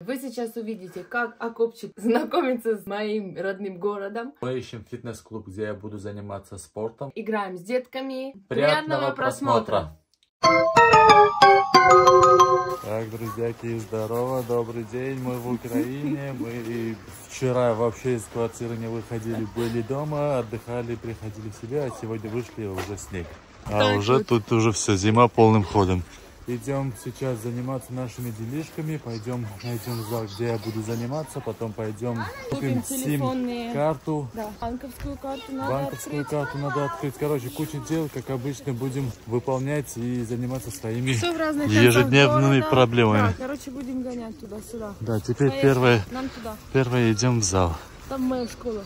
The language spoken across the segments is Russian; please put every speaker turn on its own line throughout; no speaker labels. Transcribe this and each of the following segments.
Вы сейчас увидите, как окопчик знакомится с моим родным городом.
Мы ищем фитнес-клуб, где я буду заниматься спортом.
Играем с детками.
Приятного просмотра! Так, друзьяки, здорово, добрый день, мы в Украине, мы вчера вообще из квартиры не выходили, были дома, отдыхали, приходили в себя, а сегодня вышли, уже снег. А
Так
уже
вот.
тут уже все, зима полным ходом. Идем сейчас заниматься нашими делишками, пойдем найдем зал, где я буду заниматься, потом пойдем
Купим
купим сим-карту,
Да, банковскую карту надо
банковскую
открыть.
карту надо открыть. Короче, куча дел, как обычно, будем выполнять и заниматься своими ежедневными проблемами.
Да, короче, будем гонять туда-сюда.
Да, теперь
Поехали.
первое,
Нам туда.
первое идем в зал.
Там моя школа.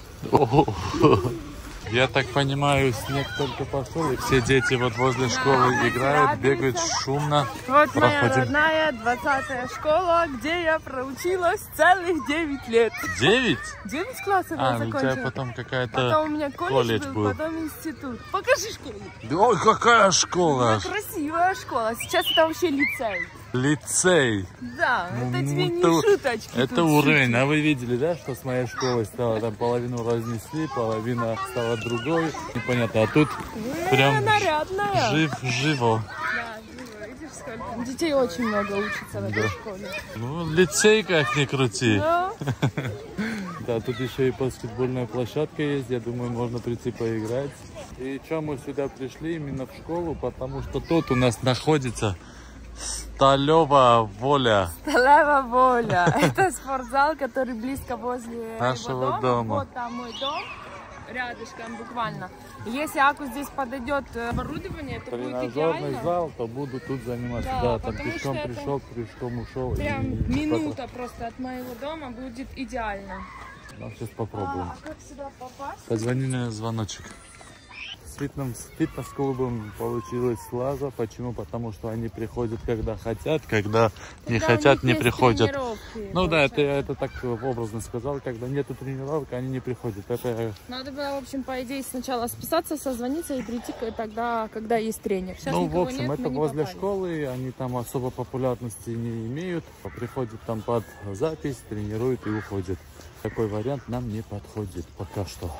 Я так понимаю, снег только пошел, и все дети вот возле школы играют, бегают шумно.
Вот моя
Проходим.
родная 20 школа, где я проучилась целых 9 лет.
Девять?
9 классов
А,
я
ну у тебя
закончила.
потом какая-то...
Потом у меня колледж,
колледж
был,
был.
потом институт. Покажи школу.
Ой, какая школа!
Красивая школа. Сейчас это вообще лицей.
Лицей.
Да, это тебе не
это-
шуточки.
Это уровень.
шутки.
А вы видели, да, что с моей школой стало? Там половину разнесли, половина стала другой. Непонятно. А тут
Э,
прям
нарядная. Да, живо. Видишь, сколько? Детей очень много учатся в этой
Да.
школе.
Ну, лицей как ни крути.
Да.
Да, тут еще и баскетбольная площадка есть, я думаю, можно прийти поиграть. И что мы сюда пришли именно в школу, потому что тут у нас находится Сталева воля.
Сталева воля. Это спортзал, который близко возле
Нашего
моего
дома.
Вот там мой дом. Рядышком буквально. Если Аку здесь подойдет э, оборудование, то будет идеально.
зал, то буду тут заниматься.
Да,
Да, там пешком пришел, пешком ушел.
Прям
и
минута просто от моего дома будет идеально.
Ну, сейчас попробуем.
А, а как сюда попасть?
Позвони на звоночек. С фитнес- фитнес-клубом получилось слажа. Почему? Потому что они приходят, когда хотят, когда не
Когда у
хотят, не приходят. Ну да, это,
получается.
это так образно сказал. Когда нету тренировок, они не приходят. Это
Надо было, в общем, по идее, сначала списаться, созвониться и прийти тогда, когда есть тренер. Сейчас
ну, в общем,
нет,
это
не
возле
попали.
школы, они там особо популярности не имеют. Приходят там под запись, тренируют и уходят. Такой вариант нам не подходит пока что.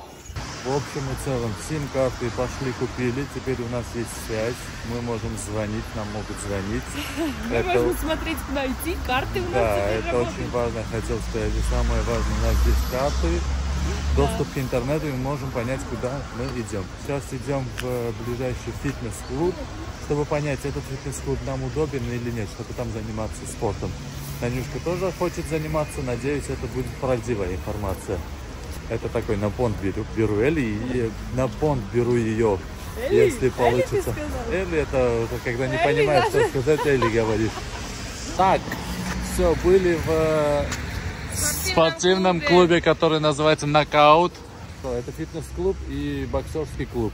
В общем и целом, сим-карты пошли купили, теперь у нас есть связь, мы можем звонить, нам могут звонить.
Мы
Это-
можем смотреть, куда идти, карты у нас
Да, это
работают.
очень важно, хотел сказать. И самое важное, у нас здесь карты, доступ к интернету, и мы можем понять, куда мы идем. Сейчас идем в э, ближайший фитнес-клуб, чтобы понять, этот фитнес-клуб нам удобен или нет, чтобы там заниматься спортом. Танюшка тоже хочет заниматься, надеюсь, это будет правдивая информация. Это такой на понт беру, беру Элли и на понт беру ее.
Элли?
Если
Элли
получится.
сказал?
Элли это, это когда не
Элли
понимаешь,
даже.
что сказать, Элли говоришь. Так, все, были в э,
спортивном
спортивном
клубе.
клубе, который называется Нокаут. Это фитнес-клуб и боксерский клуб.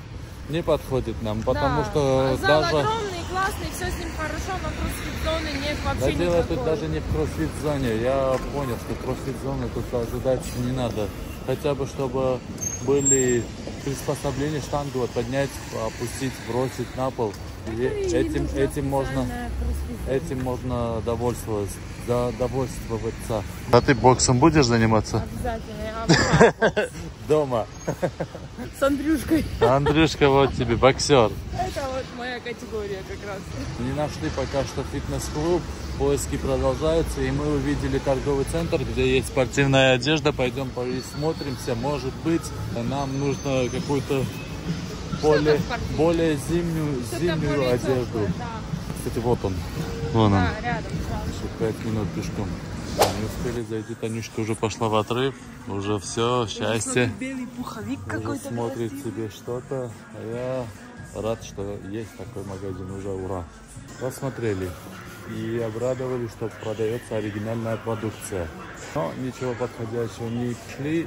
Не подходит нам, потому
Да.
что
зал
даже...
огромный, классный, все с ним хорошо, но кроссфит-зоны нет
Да
вообще
дело тут
никакой.
даже не в кроссфит-зоне. Я понял, что кроссфит-зоны тут ожидать не надо. Хотя бы, чтобы были приспособления штангу вот поднять, опустить, бросить на пол. И этим, этим можно. Этим можно довольствоваться, да, довольствоваться. А ты боксом будешь заниматься?
Обязательно.
Дома.
С Андрюшкой.
Андрюшка, вот тебе боксер.
Это вот моя категория как раз.
Не нашли пока что фитнес-клуб, поиски продолжаются, и мы увидели торговый центр, где есть спортивная одежда. Пойдем посмотримся, может быть, нам нужно какую-то более, более зимнюю, зимнюю
более
одежду.
Да,
Кстати, вот он. Вон он.
да, рядом сразу.
Еще пять минут пешком. Не успели зайти, Танюшка уже пошла в отрыв. Уже все, счастье.
Белый пуховик какой-то.
смотрит
красивый.
себе что-то. А я рад, что есть такой магазин. Уже ура. Посмотрели. И обрадовали, что продается оригинальная продукция. Но ничего подходящего не шли.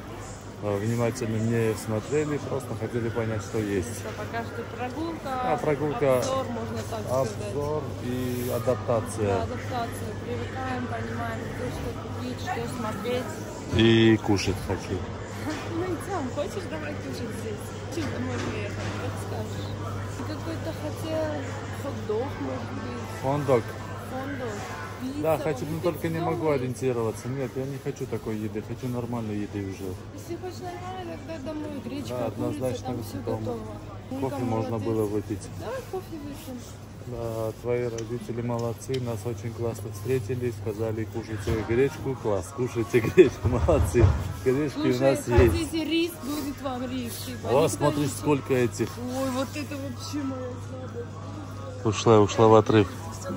А, Внимательно не смотрели, просто хотели понять, что есть.
Это пока что прогулка.
А, прогулка,
Обзор, можно так сказать.
Обзор и
Да,
адаптация.
адаптация. Привыкаем, понимаем, где что купить, что смотреть.
И кушать хочу.
Ну идем, хочешь давай кушать здесь? Чем домой приехать, как скажешь? Ты какой-то хотел хот-дог, может быть,
Фондок.
фондо. Пицца.
Да, хочу, но только не могу ориентироваться. Нет, я не хочу такой еды, хочу нормальной еды уже.
Если хочешь нормально, тогда домой. Гречка,
Да,
курица,
однозначно
там все
дома.
готово.
Кофе можно
молодец.
было выпить.
Давай кофе выпьем.
Да, твои родители молодцы, нас очень классно встретили, сказали, кушайте гречку, класс, кушайте гречку, молодцы. Гречки у
Слушай,
нас есть.
хотите рис, будет вам рис. Типа,
О, смотри,
даже-
сколько этих.
Ой, вот это вообще моя слабость.
Ушла, ушла в отрыв.
Все.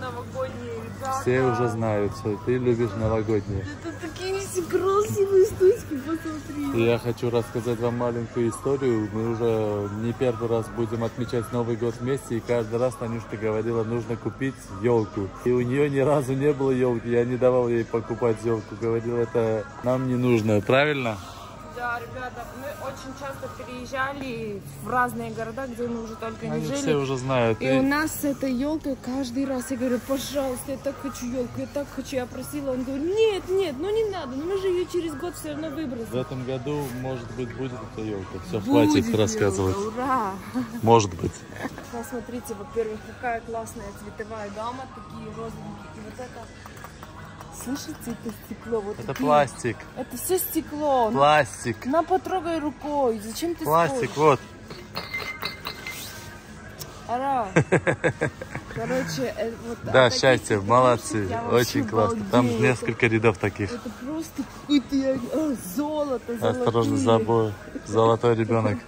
Все уже знают, что ты любишь новогодние.
Это такие все красивые штучки, посмотри.
Я хочу рассказать вам маленькую историю. Мы уже не первый раз будем отмечать Новый год вместе, и каждый раз Танюшка говорила, нужно купить елку. И у нее ни разу не было елки, я не давал ей покупать елку. Говорил, это нам не нужно, правильно?
Да, ребята, мы очень часто переезжали в разные города, где мы уже только не
Они
жили.
все уже знают.
И
И
у нас с этой елкой каждый раз я говорю, пожалуйста, я так хочу елку, я так хочу. Я просила, он говорит, нет, нет, ну не надо, ну мы же ее через год все равно
В
выбросим.
этом году, может быть, будет эта елка. Все,
Будет
хватит рассказывать.
ёлка, ура!
Может быть.
Посмотрите, во-первых, какая классная цветовая гамма, такие розовенькие. И вот это, слышите, это стекло. Вот
Это
такие-
пластик.
Это все стекло. Ну,
Пластик.
На, потрогай рукой. Зачем ты
Пластик,
споришь?
вот.
Ара. Короче, э, вот от
Да,
таких
счастье, молодцы. Очень классно. Там
балдею.
несколько рядов таких.
Это просто какой-то я- а, золото,
Осторожно,
золотые.
забой. Золотой ребенок.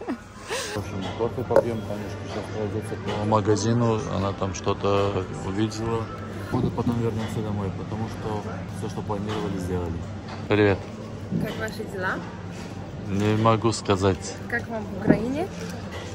В общем, кофе попьем, Танюшка сейчас пройдется по магазину, она там что-то увидела. Буду потом вернемся домой, потому что все, что планировали, сделали. Привет.
Как ваши дела?
Не могу сказать.
Как вам в Украине?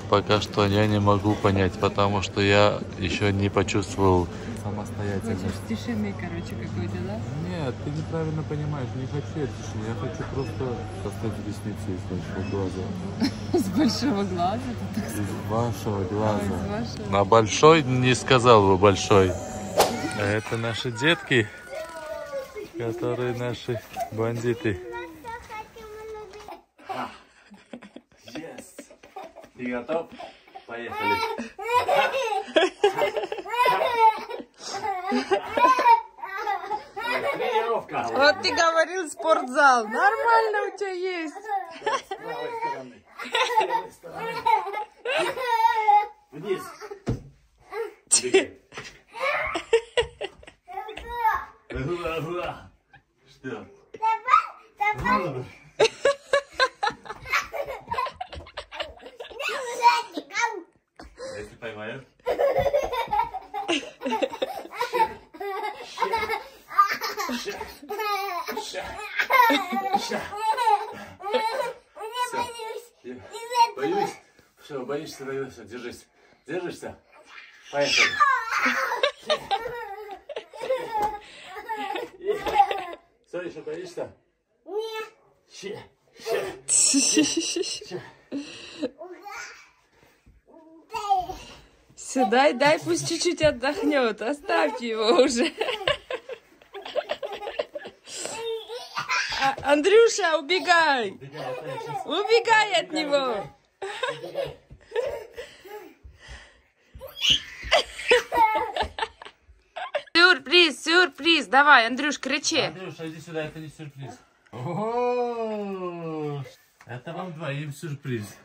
Пока что я не могу понять, потому что я еще не почувствовал самостоятельность.
тишины, короче, какой-то, да?
Нет, ты неправильно понимаешь, не хочу я тишины, я хочу просто достать ресницы из большого глаза.
С большого глаза.
Из вашего глаза. На большой не сказал бы большой. А это наши детки, которые наши бандиты. Ты готов? Поехали. Тренировка.
Вот ты говорил спортзал. Нормально у тебя есть.
С правой стороны. С левой стороны. Вниз. Двигай. Ура, Если поймаю. Боюсь. Все, боишься, все, держись. Держишься? Поехали. Все, еще боишься? Ща, ща.
Сюда дай пусть чуть-чуть отдохнет. Оставьте его уже. А, Андрюша, убегай! Убегай от него! Сюрприз! Давай, Андрюш, кричи!
Андрюша, иди сюда, это не сюрприз. О, Это вам двоим сюрприз.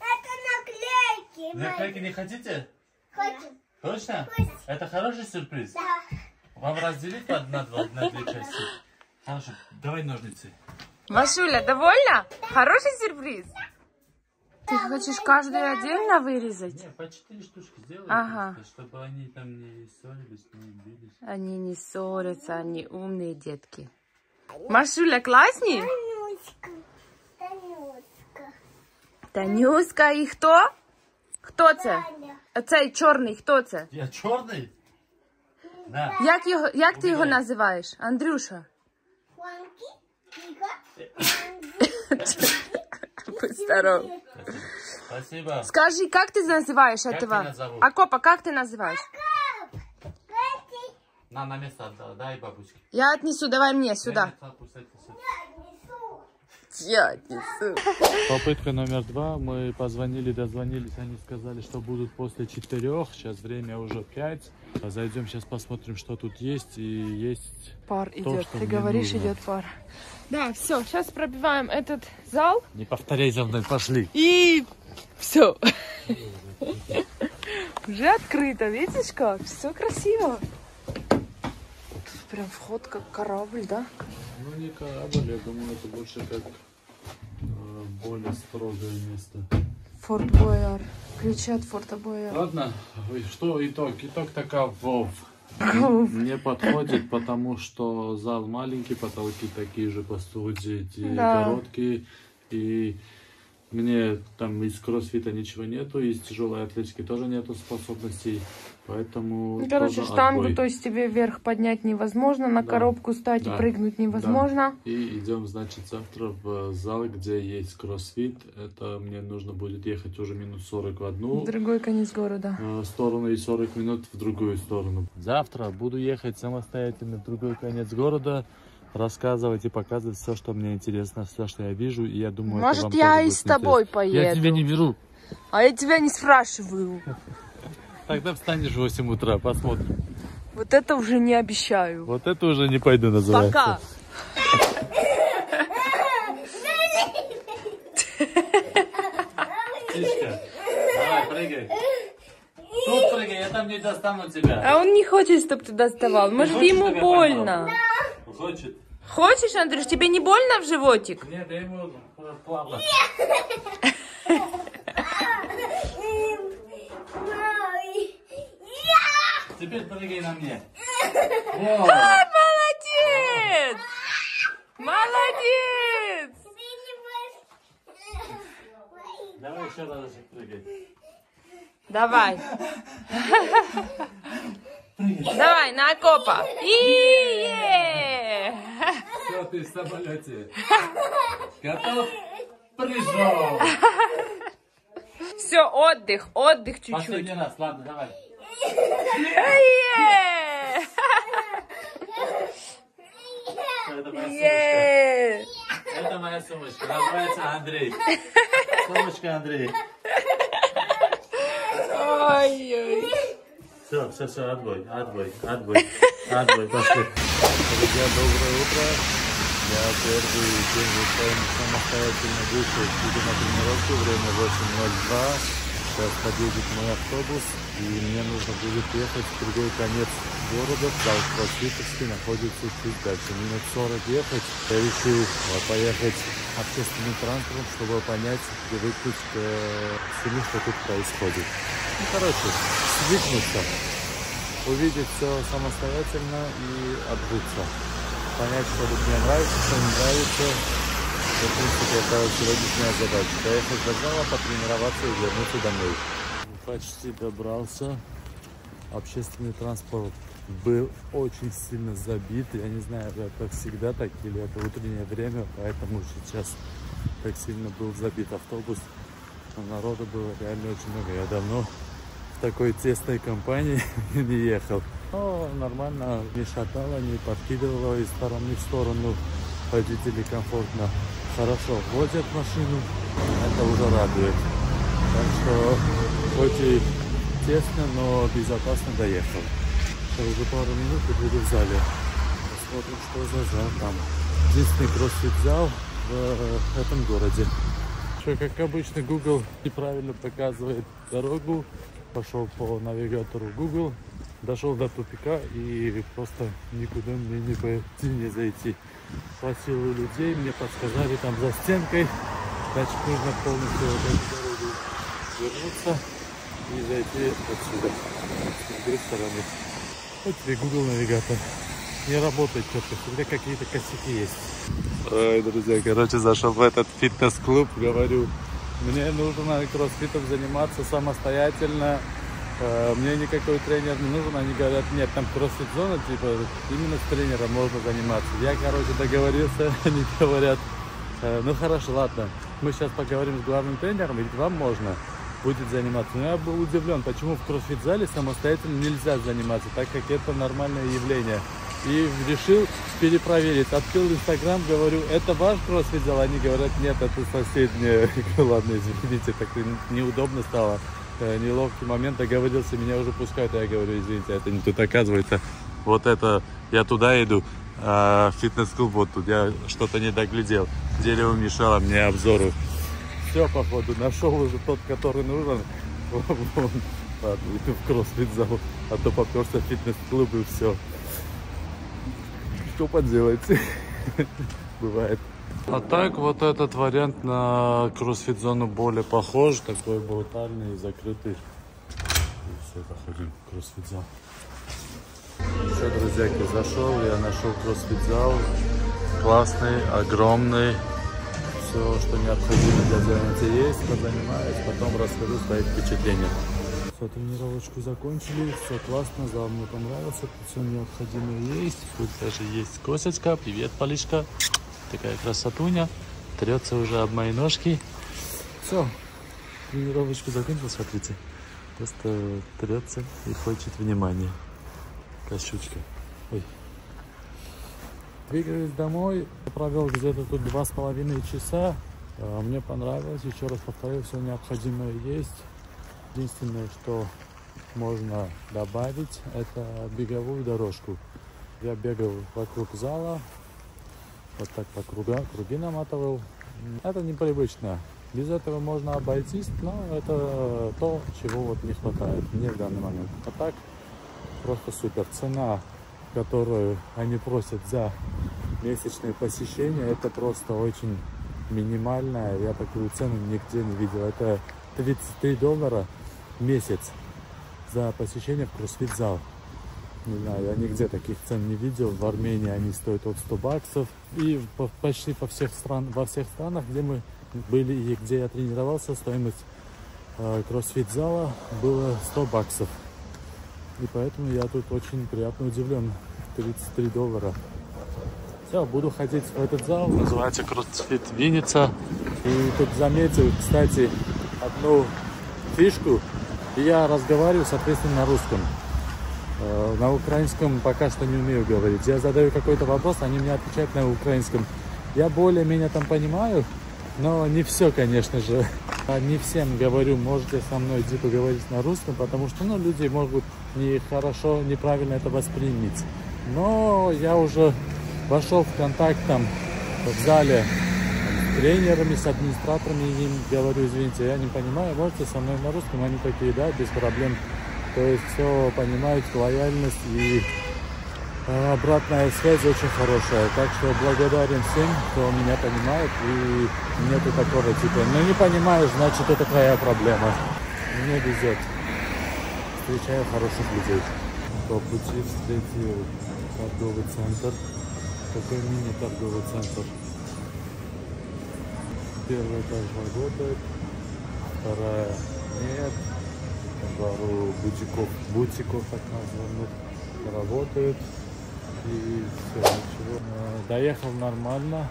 Это наклейки.
Наклейки не хотите?
Хочу.
Точно? Это хороший сюрприз?
Да.
Вам разделить по- на, два, на две части? Хорошо, давай ножницы.
Машуля, довольна? Хороший сюрприз? Ты хочешь каждую отдельно вырезать?
Не, по четыре штучки сделай,
Ага.
просто, чтобы они там не ссорились, не бились.
Они не ссорятся, они умные детки. Машуля, классні?
Танюшка. Танюшка.
Танюська і хто? Хто це?
Таня.
Цей чорний, хто це?
Я черный? На.
Як, його, як ти його
Убігай.
називаєш? Андрюша?
Фанки. Иго.
Будь здоров.
Спасибо.
Скажи, як ти називаєш
Як
этого?
зовут?
Акопа, ти називаєш?
Кэти.
На, на место отдал, дай бабушке.
Я отнесу, давай мне сюда.
Дай мне пусть это всё.
Несу.
Пятницу.
Попытка номер два. Мы позвонили, дозвонились. Они сказали, что будут после четырех. Сейчас время уже пять. Зайдем сейчас посмотрим, что тут есть. И есть...
Пар
То,
идет.
что
Ты
мне
говоришь,
нужно.
идет пар. Да, все, сейчас пробиваем этот зал.
Не повторяй за мной, пошли.
И все. Уже открыто, видишь как? Все красиво. Прям вход как корабль, да?
Ну, не корабль, я думаю, это больше как э, более строгое место.
Форт Бояр. Ключи от форта Бояр.
Ладно, что итог? Итог таков. Не подходит, потому что зал маленький, потолки такие же по студии,
Да.
короткие. И мне там из кроссфита ничего нету, из тяжелой атлетики тоже нету способностей. Поэтому
Ну, Короче, штангу,
отбой.
то есть тебе вверх поднять невозможно, на
Да.
коробку стать
Да.
и прыгнуть невозможно.
И идем, значит, завтра в зал, где есть кроссфит. Это мне нужно будет ехать уже минут 40 в одну
В другой конец города.
э, сторону и 40 минут в другую сторону. Завтра буду ехать самостоятельно в другой конец города, рассказывать и показывать все, что мне интересно, все, что я вижу. И я думаю,
Может, я и с тобой
интересно. Я
поеду.
тебя не беру.
А я тебя не спрашиваю.
Тогда встанешь в 8 утра, посмотрим.
Вот это уже не обещаю.
Вот это уже не пойду называется.
Пока.
Птичка, давай, прыгай. Тут прыгай, я там не достану тебя.
А он не хочет, чтобы ты доставал. Может, ему
я
больно.
Хочет.
Хочешь, Андрюш, тебе не больно в животик?
Нет, я ему плавно. Теперь прыгай на мне. Вот.
Молодец! Молодец!
Давай еще разочек прыгай.
Давай. Давай, на окопа. И
Все, ты в самолете. Готов? Прыжок.
Все, отдых, отдых чуть-чуть.
Последний раз, ладно, давай. Это моя сумочка. Это моя сумочка. Называется Андрей. Сумочка Андрей.
Ой-ой.
Все, все, все, отбой, отбой, отбой, отбой, пошли. Друзья, доброе утро. Я первый день выполнил самостоятельно вышел на тренировку, время 8.02. Сейчас подъедет мой автобус, и мне нужно будет ехать в другой конец города, зал Кроссфитовский находится чуть дальше, минут 40 ехать. Я решил э, поехать общественным транспортом, чтобы понять, привыкнуть к э, всему, что тут происходит. Ну, короче, свыкнуться, увидеть все самостоятельно и отбыться. Понять, что тут мне нравится, что не нравится. В принципе, это сегодняшняя задача. Доехать до зала, потренироваться и вернуться домой. Почти добрался. Общественный транспорт был очень сильно забит. Я не знаю, это всегда так или это утреннее время, поэтому сейчас так сильно был забит автобус. Но народу было реально очень много. Я давно в такой тесной компании не ехал. Но нормально, не шатало, не подкидывало из стороны в сторону. Водители комфортно, хорошо водят машину. Это уже радует. Так что хоть и тесно, но безопасно доехал. Сейчас уже пару минут и буду в зале. Посмотрим, что за зал там. Единственный кроссфит зал в э, этом городе. Что, как обычно, Google неправильно показывает дорогу. Пошел по навигатору Google, дошел до тупика и просто никуда мне не пойти, не зайти. Спросил у людей, мне подсказали там за стенкой. Значит, нужно полностью вот эту дорогу вернуться и зайти отсюда, с другой стороны. Вот тебе Google навигатор. Не работает что-то, всегда какие-то косяки есть. Ой, друзья, короче, зашел в этот фитнес-клуб, говорю, мне нужно кроссфитом заниматься самостоятельно, мне никакой тренер не нужен, они говорят, нет, там кроссфит-зона, типа, именно с тренером можно заниматься. Я, короче, договорился, они говорят, «Э, ну хорошо, ладно, мы сейчас поговорим с главным тренером, и вам можно будет заниматься. Но я был удивлен, почему в кроссфит-зале самостоятельно нельзя заниматься, так как это нормальное явление. И решил перепроверить. Открыл Инстаграм, говорю, это ваш кроссфит зал? Они говорят, нет, это соседнее. Ладно, извините, так неудобно стало. Э, Неловкий момент, договорился, меня уже пускают. Я говорю, извините, это не тут оказывается. Вот это, я туда иду, а фитнес-клуб вот тут. Я что-то не доглядел. Дерево мешало мне обзору. Все, походу, нашел уже тот, который нужен. Ладно, иду в кроссфит зал, а то поперся в фитнес-клуб и все. Что поделать? Бывает. А так вот этот вариант на кроссфит зону более похож, такой брутальный и закрытый. И все, заходим в кроссфит зал. Все, друзьяки, зашел, я нашел кроссфит зал. Классный, огромный. Все, что необходимо для занятия есть, позанимаюсь, потом расскажу свои впечатления. Все, тренировочку закончили, все классно, зал мне понравился, все необходимое есть. Тут даже есть косочка, привет, Полишка. Такая красотуня, трется уже об мои ножки. Все, тренировочку закончил, смотрите. Просто трется и хочет внимания. Кощучка. Ой. Двигаюсь домой, провел где-то тут два с половиной часа. А, Мне понравилось, еще раз повторю, все необходимое есть. Единственное, что можно добавить, это беговую дорожку. Я бегал вокруг зала, вот так по круга, круги наматывал. Это непривычно. Без этого можно обойтись, но это то, чего вот не хватает мне в данный момент. А так, просто супер. Цена, которую они просят за месячное посещение, это просто очень минимальная. Я такую цену нигде не видел. Это 33 доллара месяц за посещение в кроссфит-зал. Не знаю, я нигде таких цен не видел. В Армении они стоят от 100 баксов. И по- почти по всех стран, во всех странах, где мы были и где я тренировался, стоимость э, кроссфит-зала была 100 баксов. И поэтому я тут очень приятно удивлен. 33 доллара. Все, буду ходить в этот зал. Называется CrossFit Винница. И тут заметил, кстати, одну фишку. И Я разговариваю, соответственно, на русском. Э, На украинском пока что не умею говорить. Я задаю какой-то вопрос, они мне отвечают на украинском. Я более-менее там понимаю, но не все, конечно же. А Не всем говорю, можете со мной идти поговорить на русском, потому что ну, люди могут не хорошо, неправильно это воспринять. Но я уже вошел в контакт там в зале с тренерами, с администраторами, и им говорю, извините, я не понимаю, можете со мной на русском? Они такие, да, без проблем. То есть все понимают, лояльность и э, обратная связь очень хорошая. Так что благодарен всем, кто меня понимает. И нету такого типа, ну не понимаешь, значит это твоя проблема. Мне везет. Встречаю хороших людей. По пути встретил торговый центр. Такой мини-торговый центр. Первый этаж работает, вторая нет. Пару бутиков, бутиков так называемых работают. И все, ничего. Э, Доехал нормально.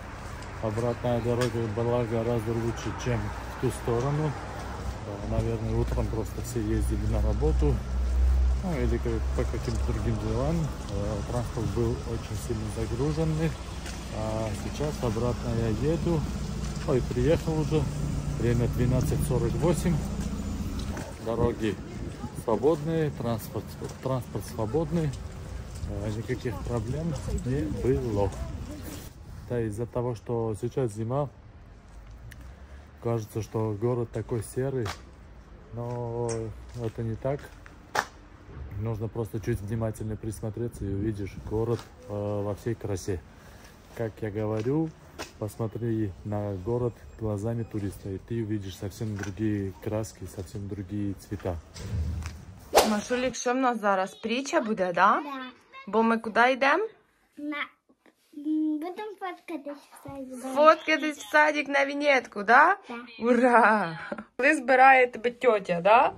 Обратная дорога была гораздо лучше, чем в ту сторону. Наверное, утром просто все ездили на работу. Ну, или по каким-то другим делам. Э, Транспорт был очень сильно загруженный. А сейчас обратно я еду. Ой, приехал уже. Время 12.48. Дороги свободные, транспорт, транспорт свободный. Э, Никаких проблем не было. Да, из-за того, что сейчас зима, кажется, что город такой серый, но это не так. Нужно просто чуть внимательно присмотреться и увидишь город э, во всей красе. Как я говорю, посмотри на город глазами туриста, и ты увидишь совсем другие краски, совсем другие цвета.
Машулік, що в нас зараз? Притча буде, да?
Да.
Бо ми куди йдемо?
На... М, фоткатись в саді.
Фоткатись в садик на вінетку, да?
Да.
Ура! Коли збирає тебе тьотя, да?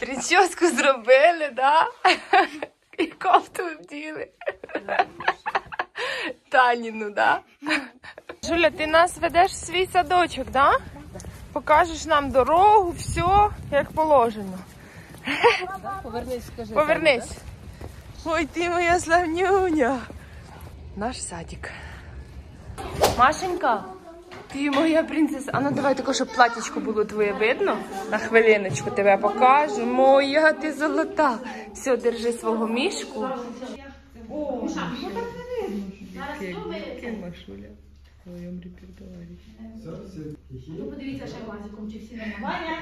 Прическу зробили, да? І кофту вділи. Таніну, да? Жуля, ти нас ведеш в свій садочок, да? Покажеш нам дорогу, все, як положено.
Повернись, скажи.
Повернись. Ой, ты моя славнюня. Наш садик. Машенька, ти моя принцеса. А ну давай тако, щоб платічко було твоє видно. На хвилиночку тебе покажу. Моя ти золота. Все, держи свого мішку. Машуля в твоєму репертуарі.
Подивіться ще глазиком, чи всі намагання.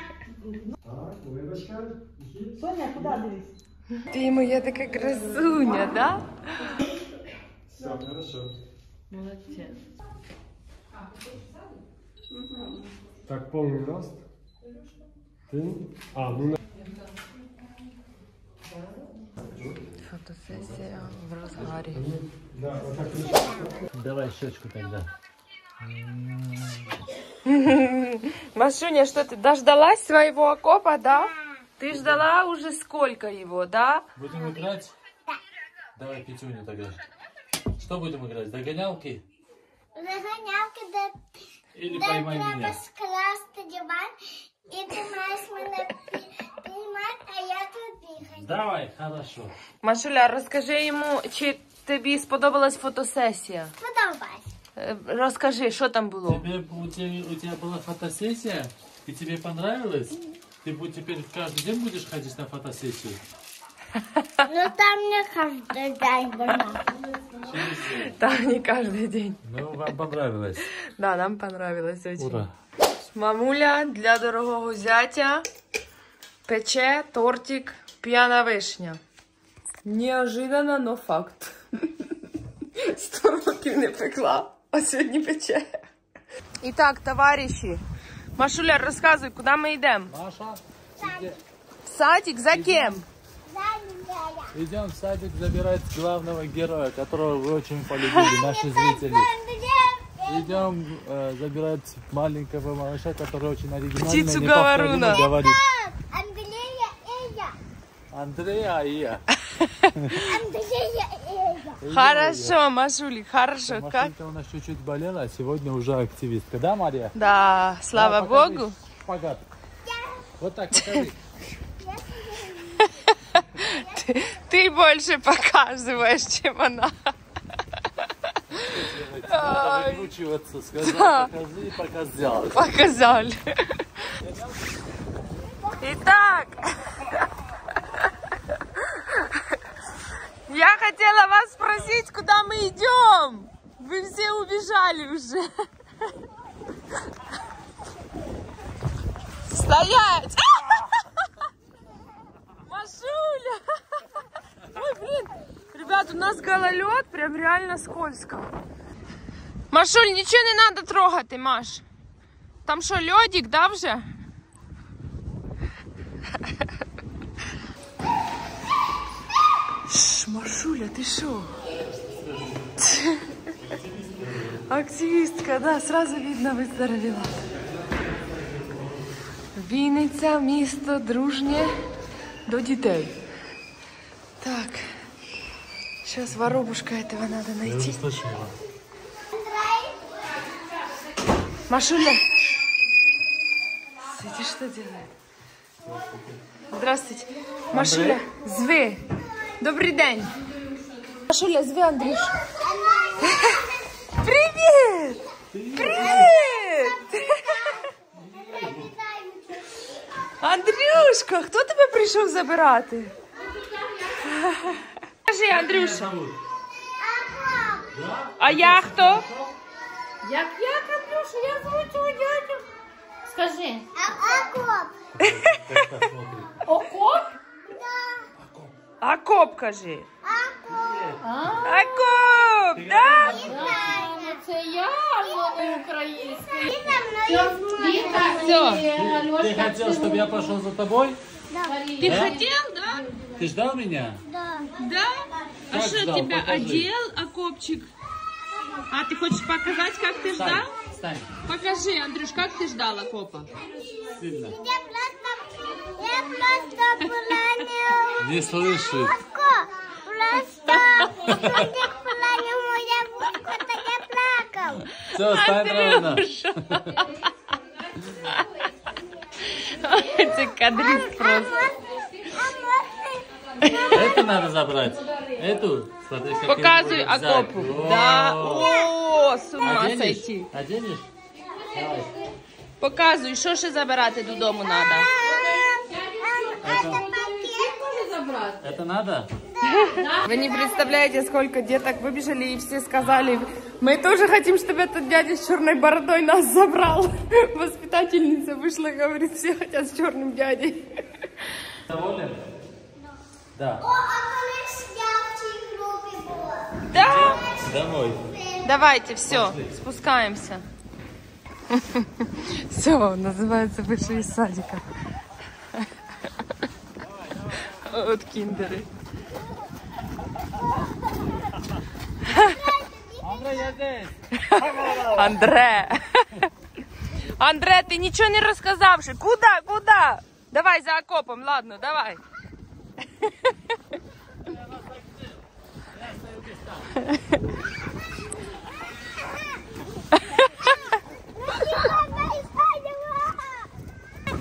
Соня, куди дивись?
Ти моя така красуня, да?
Все, хорошо.
Молодець.
Так, полный рост. Ты? А, ну на...
Фотосесія в розгарі.
Да, вот так.
Давай щечку тогда.
Машуня, что ты дождалась своего окопа, да? Ты ждала уже сколько его, да?
Будем играть? Давай пятюню тогда. Что будем играть? Догонялки?
Заганявки, де,
Или
де
поймай
треба
меня?
скласти диван, і ти маєш мене пі- піймати, а я тут бігати.
Давай, хорошо.
Машуля, розкажи йому, чи тобі сподобалась фотосесія.
Подобайся.
Е, Розкажи, що там було?
Тебе, у, тебя, у тебя была фотосессия, и тебе понравилось? Ты теперь каждый день будешь ходить на фотосессию?
Ну там не кожен день вона.
Там не кожен день.
Ну, вам понравилось.
Да, нам понравилось очень.
Ура.
Мамуля для дорогого зятя пече тортик п'яна вишня. Неожиданно, но факт. Сто років не пекла, а сьогодні пече. І так, товариші. Машуля, розказуй, куди ми йдемо?
Маша,
В садик за ким?
Заняття.
идем в садик забирать главного героя, которого вы очень полюбили, наши зрители. Идем э, забирать маленького малыша, который очень оригинально
Птицу
неповторимо
говоруна.
говорит.
Англія і я.
Андрей, а я.
Англія і я.
Хорошо, Машулик, хорошо. Как?
Машинка у нас чуть-чуть болела, а сегодня уже активистка. Да, Мария?
Да, слава
Да, покажи
Богу.
Шпагат. Вот так покажи.
Ты, ты больше показываешь, чем она.
Надо выкручиваться, сказал, покажи, и показал.
Показали. Итак, хотела вас спросить, куда мы идем. Вы все убежали уже. Стоять! Машуля! Ой, блин! Ребят, у нас гололед, прям реально скользко. Машуль, ничего не надо трогать, Маш. Там що, льодик, да, вже? Машуля, ти що? Активістка, да, сразу видно виздоровіла. Вінниця, місто дружнє до Так, сейчас воробушка этого надо найти.
слышала.
Машуля! Смотри, что делает. Здравствуйте. Машуля, зви. Добрий день. Машуля, зви Андрюш. Привіт! Привіт! Андрюшка, хто тебе прийшов забирати? Скажи, Андрюша. А я хто?
Як як, Андрюша, я звуть цього дядю. Скажи,
Окоп.
окоп?
Акоп, кажи.
А,
Акоп, да?
ну це я, воно не українське.
Ти за мною
Віка
Всё.
і
Ты
Альошка
хотел, чтобы я пошел за тобой?
Ты
Да?
хотел, да?
Ты ждал меня?
Да.
Да? А
Как
что
ждал?
тебя
Покажи.
одел, окопчик? А ты хочешь показать, как ты
Встань,
ждал?
встань.
Покажи, Андрюш, как ты ждал окопа?
Сильно.
не
Не слышит.
Просто.
Все, стань ровно.
Это кадрист
А
просто.
може, а
Это надо забрать. Эту? Смотри, как
Показывай окопу.
О,
Да. О, с ума
Оденешь?
сойти.
Оденешь? Давай.
Показуй, що ще забирати додому треба.
Это надо?
Вы не представляете, сколько деток выбежали и все сказали, мы тоже хотим, чтобы этот дядя с черной бородой нас забрал. Воспитательница вышла и говорит, все хотят с черным дядей.
Доволен? Да.
О, а?
Да.
Домой.
Давайте, все, спускаемся. Все, называется вышли из садика. Вот киндеры. Андре. Андре, ты ничего не рассказавший. Куда, куда? Давай за окопом, ладно, давай.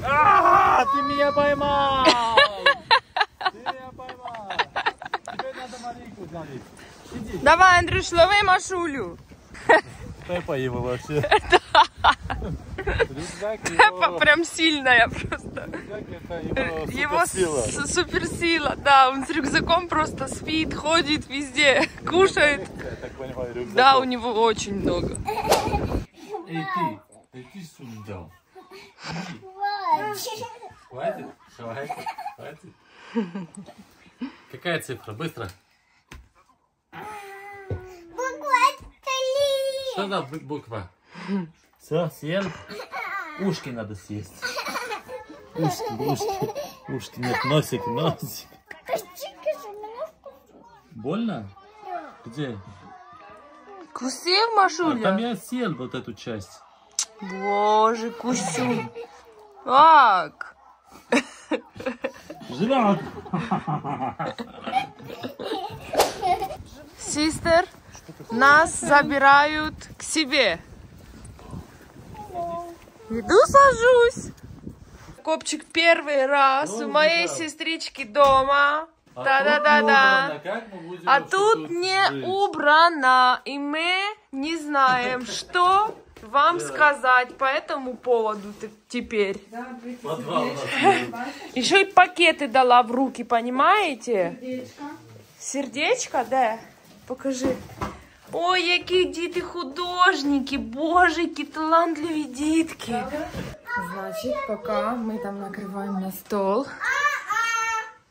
А, ты меня поймал! Ты меня поймал! Теперь
Давай, Андрюш, лови Машулю.
Дай поем вообще. Рюкзак его,
Прям сильная просто.
рюкзак это его
Его
суперсила.
с- суперсила, да, он с рюкзаком просто спит, ходит везде, кушает.
Я так понимаю, рюкзак.
Да, у него очень много.
Эй, ты, ты, ты сюда. Хватит? Хватит? Хватит? Какая цифра? Быстро. Что за бу- буква? Все, съел? Ушки надо съесть. Ушки, ушки. Ушки, нет, носик, носик. Больно? Где?
Кусив,
А, там
Машуля?
я съел вот эту часть.
Боже, кусю. Как?
Жрал.
Систер, нас забирают к себе. Иду сажусь. Копчик первый раз у моей сестрички дома. Да-да-да-да. А
всё
тут не
жить?
убрано, и мы не знаем, что вам сказать по этому поводу теперь.
Нас
Еще и пакеты дала в руки, понимаете? Сердечко. Сердечко, да? Покажи. Ой, які діти художники, боже, які талантливі дітки. Значить, поки ми там накриваємо на стол.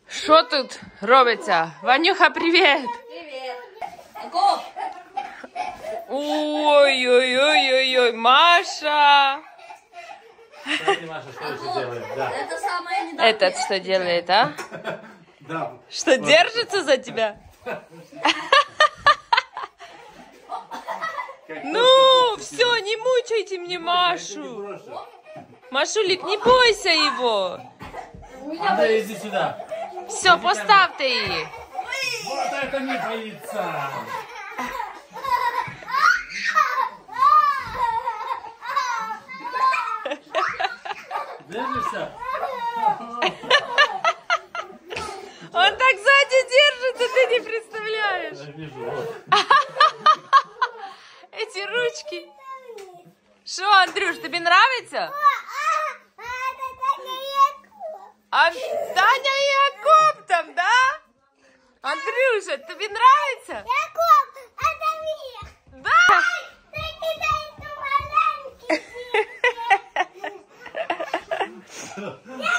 Що тут робиться? Ванюха, привіт! Ой-ой-ой-ой-ой, Маша!
Смотри, Маша, что еще делает? Да.
Этот что делает, а?
Да.
Что, держится за тебя? Ну, все, не мучайте мне Машу. Машулик, не бойся его.
Андрей, иди сюда.
Все, поставьте их.
Вот это не боится. Держишься?
Он так сзади держится, ты не представляешь.
Я вижу, вот.
Эти ручки. Что, Андрюш, тебе нравится? А Таня Акоп там, да? Андрюша, тебе нравится? Да. О,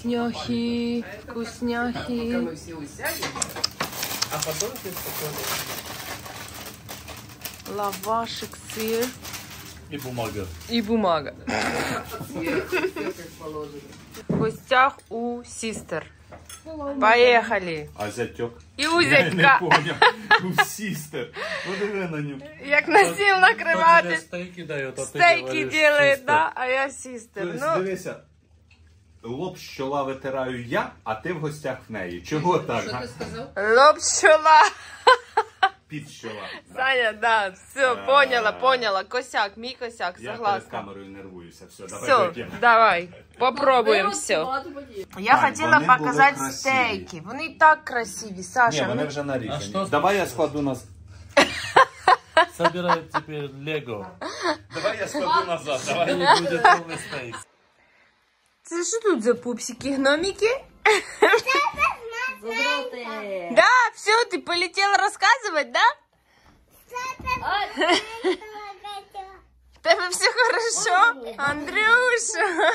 Ой-ой-ой-ой-ой, вкусняхи, вкусняхи. Лавашек, сыр
И бумага.
и бумага. В гостях у систер. Поехали.
А зятек?
І у
Я не
зятька.
понял. Ну, систер. Подиви на нього.
Як на стіл
Хто тебе
накривати.
стейки дає, а ти
Стейки
говориш
делает,
систер.
да, а я систер.
Тобто,
Ну,
Дивися.
лоб з чола витираю я, а ти в гостях в неї. Чого так?
Що ти сказав?
Лоб чола.
Під чола. Да.
Саня, да, все, поняла, поняла. Косяк, мій косяк,
Я перед
согласна.
камерою нервуюся. Все, давай
Все, давай, попробуємо все. Я
Тань,
хотіла
вони були
показати
красиві.
стейки. Вони і так красиві, Саша.
Ні, вони
ну,
вже нарізані.
А що?
Давай я складу на
Собирай теперь Лего.
Давай я складу назад. Давай.
И будет полный стейк.
Це що тут за пупсики, гномики? Да, все, ты полетела рассказывать, да? Тебе все хорошо? Андрюша.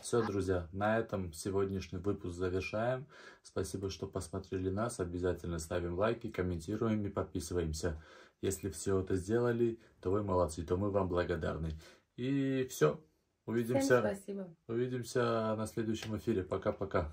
Все, друзья, на этом сегодняшний выпуск завершаем. Спасибо, что посмотрели нас. Обязательно ставим лайки, комментируем и подписываемся. Если все это сделали, то вы молодцы, то мы вам благодарны. И все. Увидимся,
Спасибо.
увидимся на следующем эфире. Пока-пока.